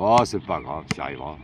Oh, c'est pas grave, ça arrivera.